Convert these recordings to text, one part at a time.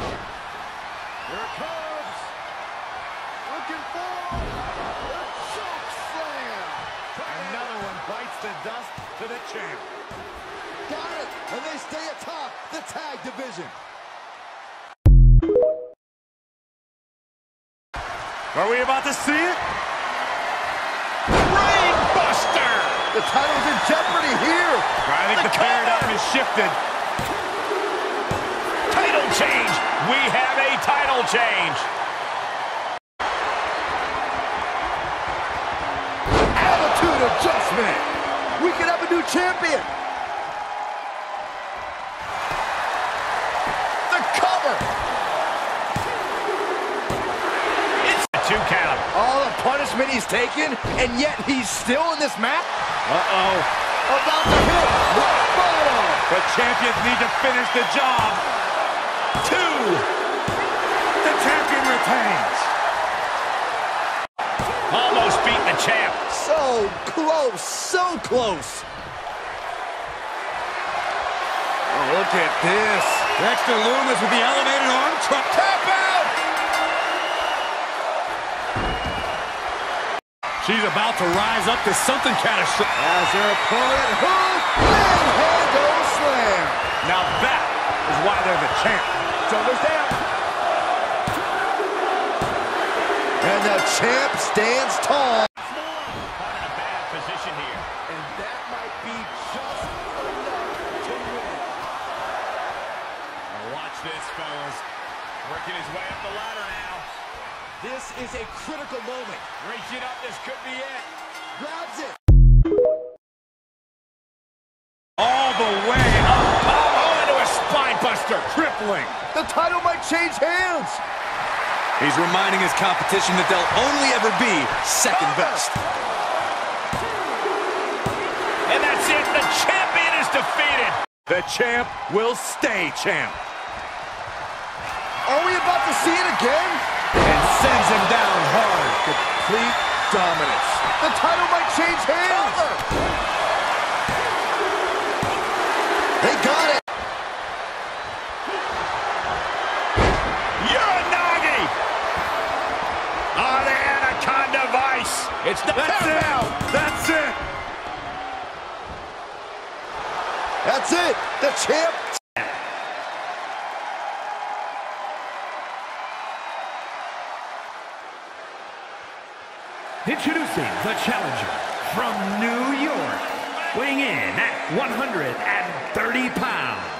Here it comes. Looking for the choke slam. Another one bites the dust to the champ. Got it. And they stay atop the tag division. Are we about to see it? Brainbuster! The title's in jeopardy here. I think the, paradigm has shifted. We have a title change! Attitude adjustment. We could have a new champion. The cover. It's a two count. All the punishment he's taken, and yet he's still in this match. Uh-oh. About to hit. The champions need to finish the job. Two. The champion retains. Almost beat the champ. So close, so close. Oh, look at this. Dexter Loomis with the elevated arm truck. Tap out. She's about to rise up to something catastrophic. As their opponent, hook and handle slam. Now that is why they're the champ. Shoulders down. And the champ stands tall. Caught in a bad position here. And that might be just enough to win. Now watch this, fellas. Working his way up the ladder now. This is a critical moment. Reaching up, this could be it. Grabs it. Crippling. The title might change hands. He's reminding his competition that they'll only ever be second best. And that's it. The champion is defeated. The champ will stay champ. Are we about to see it again? And sends him down hard. Complete dominance. The title might change hands. They got it. Uranage! On the Anaconda Vice. It's the That's it. out. That's it. That's it. The champ. Introducing the challenger from New York, weighing in at 130 pounds,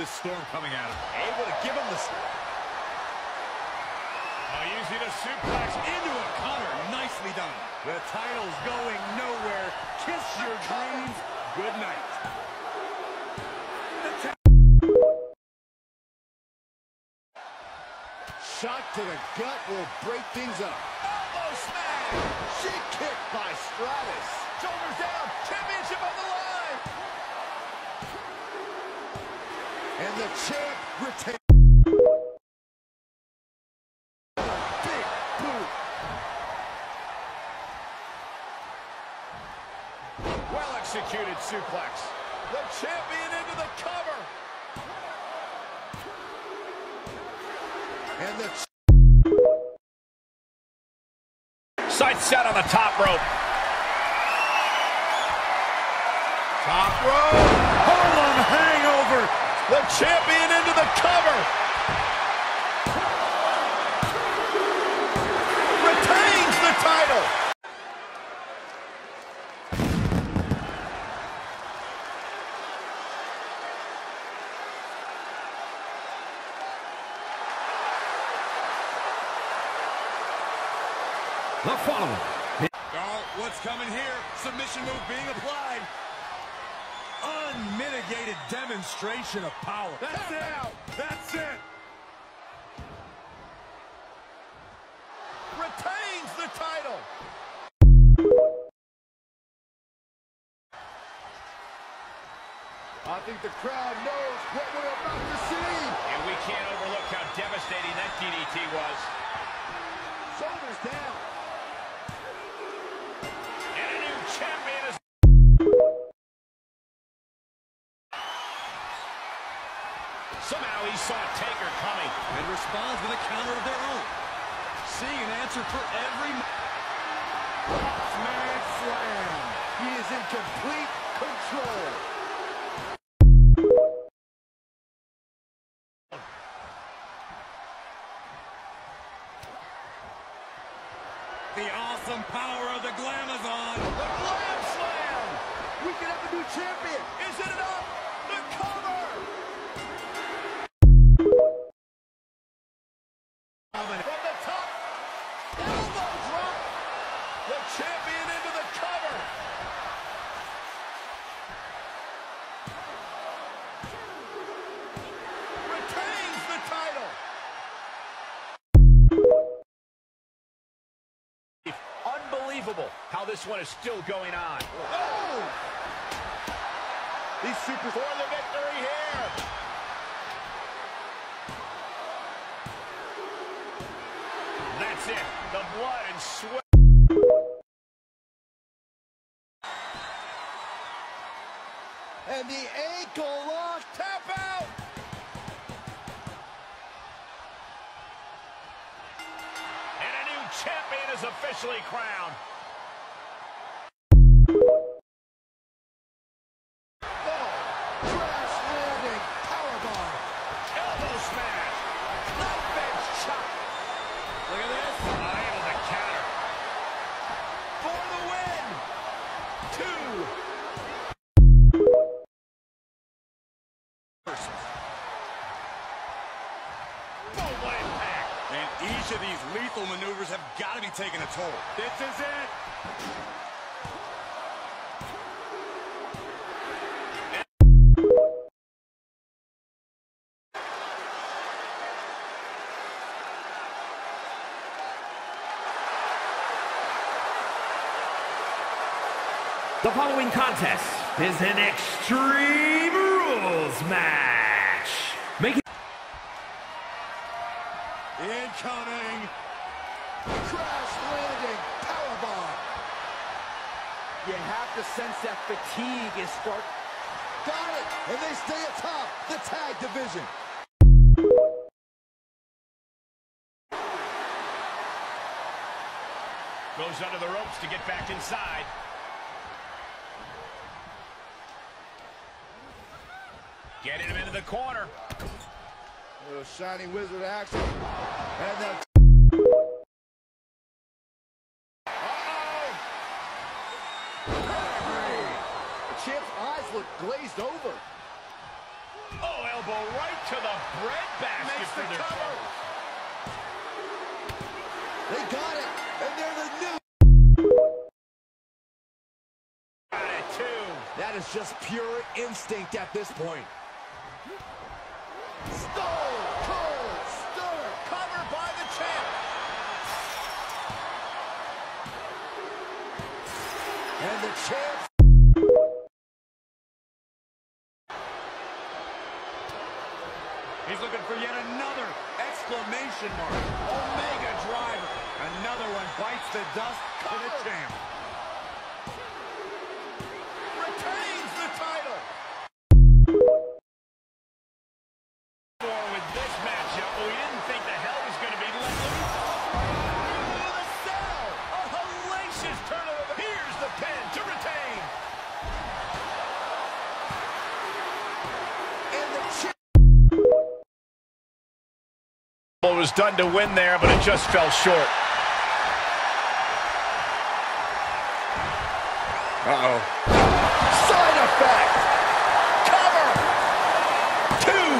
The storm coming at him. Able to give him the... Oh, using a suplex into a cover. Nicely done. The title's going nowhere. Kiss your dreams. Good night. Shot to the gut will break things up. Elbow smash. Chick Kick by Stratus. Shoulders down. Championship on the line. And the champ retains. Well executed suplex. The champion into the cover. And the Sight set on the top rope. Top rope. The champion into the cover. Retains the title. The following. Oh, what's coming here? Submission move being applied. Unmitigated demonstration of power. That's it. That's it. Retains the title. I think the crowd knows what we're about to see. And we can't overlook how devastating that DDT was. Shoulders down. Answer for every... Man slam. He is in complete control. How this one is still going on. Oh! These super for the victory here! That's it. The blood and sweat. And the ankle lock tap out! And a new champion is officially crowned. Have got to be taking a toll. This is it. The following contest is an Extreme Rules match. Making Incoming. You have to sense that fatigue is start. Got it! And they stay atop the tag division. Goes under the ropes to get back inside. Getting him into the corner. little shining wizard action. And then. The champ's eyes look glazed over. Oh, elbow right to the bread basket Makes for the their cover. They got it, and they're the new. Got it, too. That is just pure instinct at this point. Yet another exclamation mark. Omega driver. Another one bites the dust for the champ. Was done to win there, but it just fell short. Uh-oh. Side effect. Cover. Two.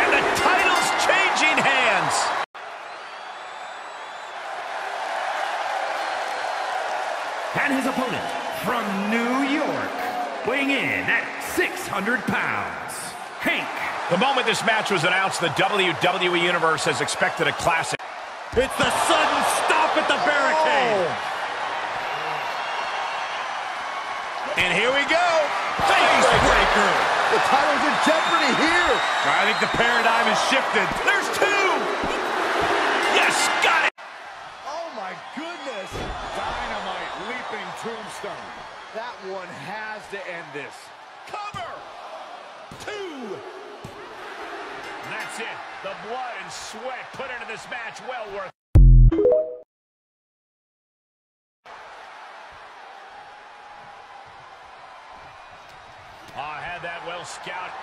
And the title's changing hands. And his opponent from New York, weighing in at 600 pounds, Hank. The moment this match was announced, the WWE Universe has expected a classic. It's the sudden stop at the barricade. Oh. And here we go. Face breaker. The title's in jeopardy here. I think the paradigm has shifted. There's two. Yes, got it. Oh my goodness. Dynamite leaping tombstone. That one has to end this. Cover. Two. That's it. The blood and sweat put into this match well worth Oh, I had that well scouted.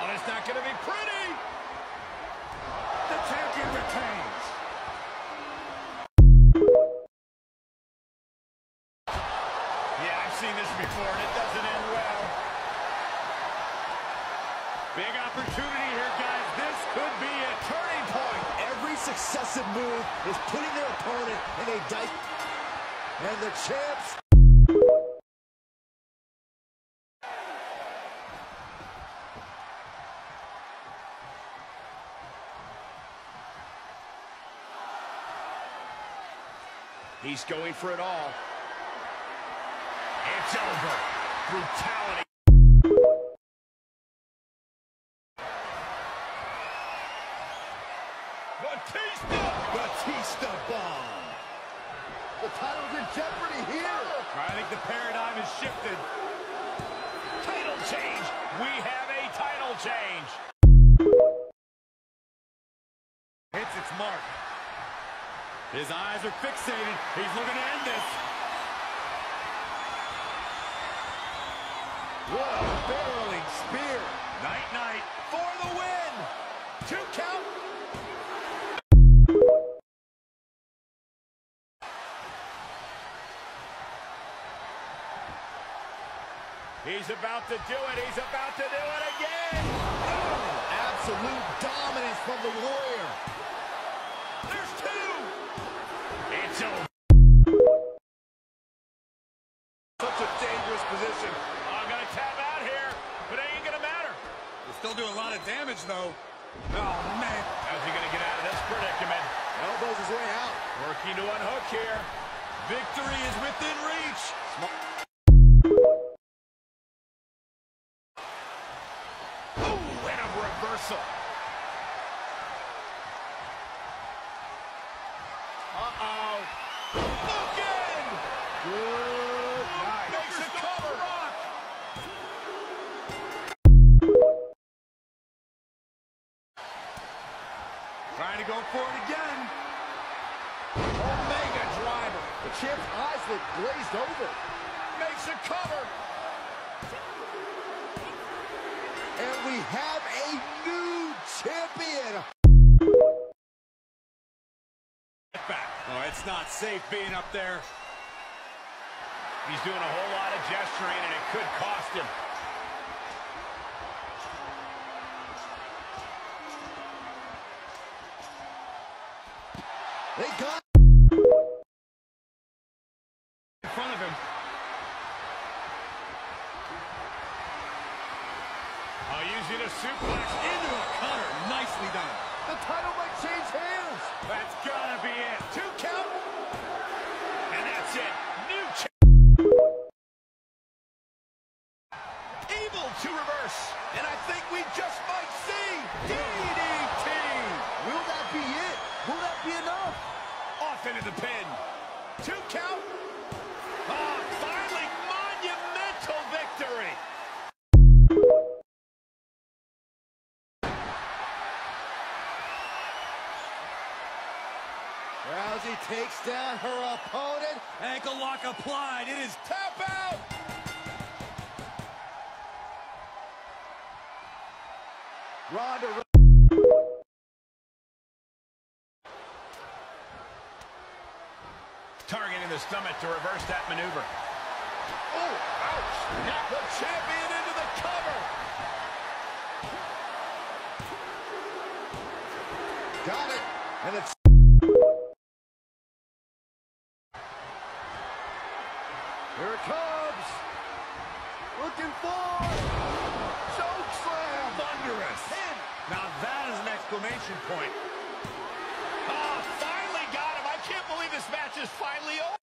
Oh, it's not going to be pretty. The champion retains. Yeah, I've seen this before, and it doesn't end well. Big opportunity here, guys. This could be a turning point. Every successive move is putting their opponent in a dice. And the champs He's going for it all. It's over. Brutality. The title's in jeopardy here. I think the paradigm has shifted. Title change. We have a title change. Hits its mark. His eyes are fixated. He's looking to end this. What a barreling spear. Night, night. For the win. Two count. He's about to do it. He's about to do it again. Oh, absolute dominance from the Warrior. There's two. It's over. Such a dangerous position. I'm going to tap out here, but it ain't going to matter. He'll still do a lot of damage, though. Oh, man. How's he going to get out of this predicament? Elbows his way out. Working to unhook here. Victory is within reach. Ooh, to go for it again. Omega driver. The champ's eyes look glazed over. Makes a cover. And we have a new champion. Back. Oh, it's not safe being up there. He's doing a whole lot of gesturing, and it could cost him. They got In front of him. Oh, using a suplex Into a cutter. Nicely done. the title might change hands. That's gotta be it. Two Rousey takes down her opponent. Ankle lock applied. It is Tap out. Ronda Targeting the stomach to reverse that maneuver. Oh, ouch. Got the champion into the cover. Got it. And it's looking for. Choke slam. Thunderous. Pin. Now that is an exclamation point. Oh, finally got him. I can't believe this match is finally over.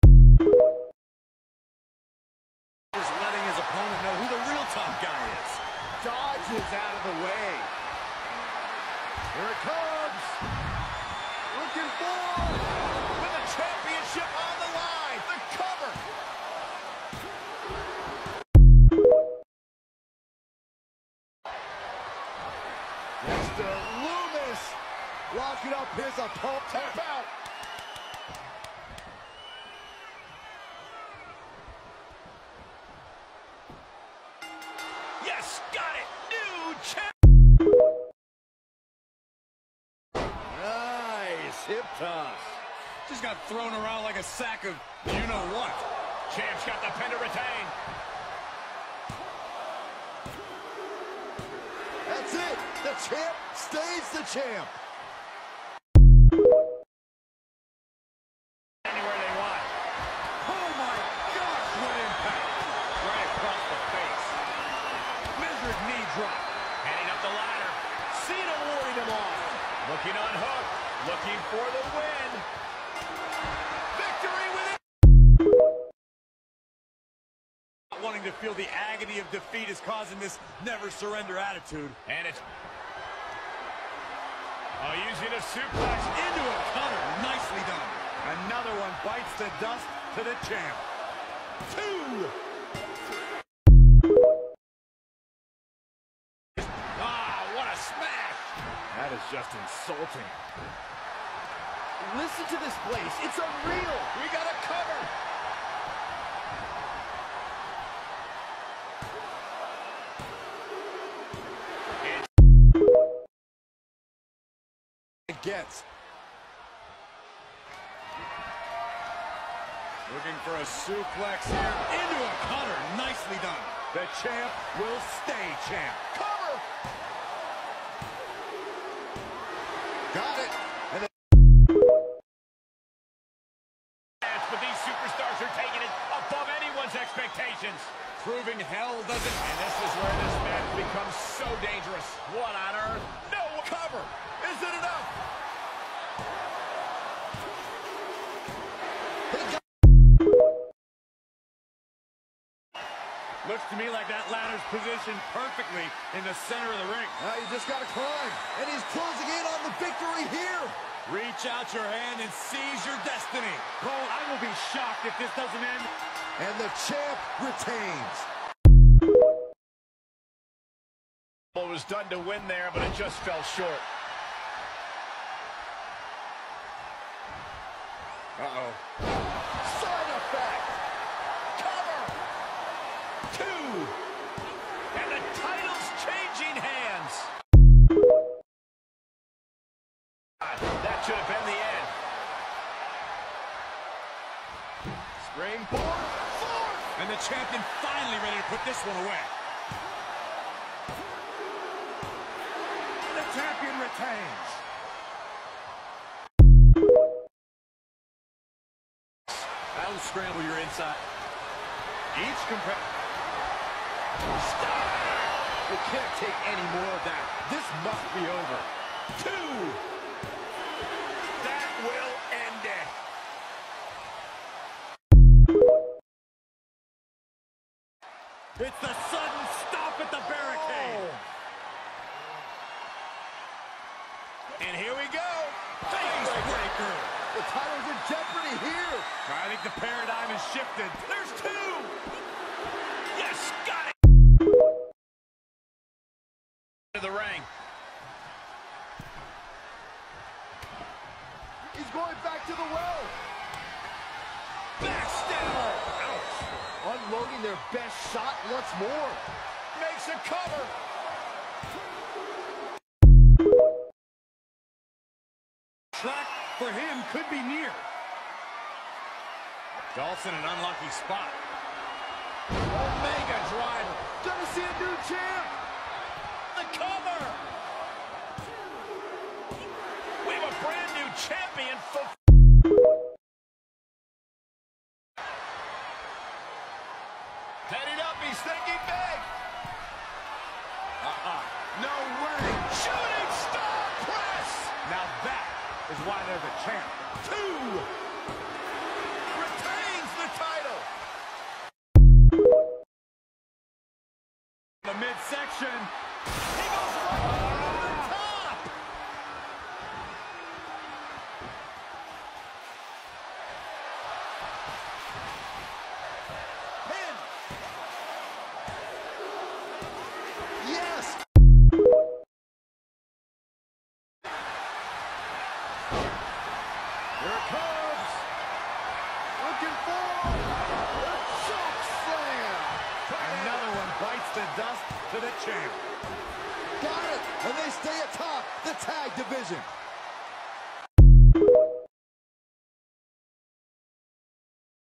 Yes, got it. New champ. Nice hip toss. Just got thrown around like a sack of you-know-what. Champ's got the pin to retain. That's it. The champ stays the champ. Looking on hook. Looking for the win. Victory with it. Not wanting to feel the agony of defeat is causing this never surrender attitude. And it's... Oh, using a suplex into a cutter. Nicely done. Another one bites the dust to the champ. Two. Insulting. Listen to this place. It's unreal. We got a cover. It gets. Looking for a suplex here. Into a cutter. Nicely done. The champ will stay champ. Cover. Got it. And then But these superstars are taking it above anyone's expectations. Proving hell doesn't... And this is where this match becomes so dangerous. What on earth? No cover. Is it enough? Looks to me like that ladder's positioned perfectly in the center of the ring. now you just got to climb. And he's closing in on the victory here. Reach out your hand and seize your destiny. Cole, I will be shocked if this doesn't end. And the champ retains. It was done to win there, but it just fell short. Uh-oh. Springboard. Four. And the champion finally ready to put this one away. The champion retains. That'll scramble your inside. Each competitor. Stop. You can't take any more of that. This must be over. Two. It's the sudden stop at the barricade. And here we go. Face breaker. The title's in jeopardy here. I think the paradigm has shifted. There's two. Yes, got it. To the ring. He's going back to the well. Their best shot once more. Makes a cover. Track for him could be near. Dawson an unlucky spot. Omega driver. Gonna see a new champ. The cover. We have a brand new champion midsection.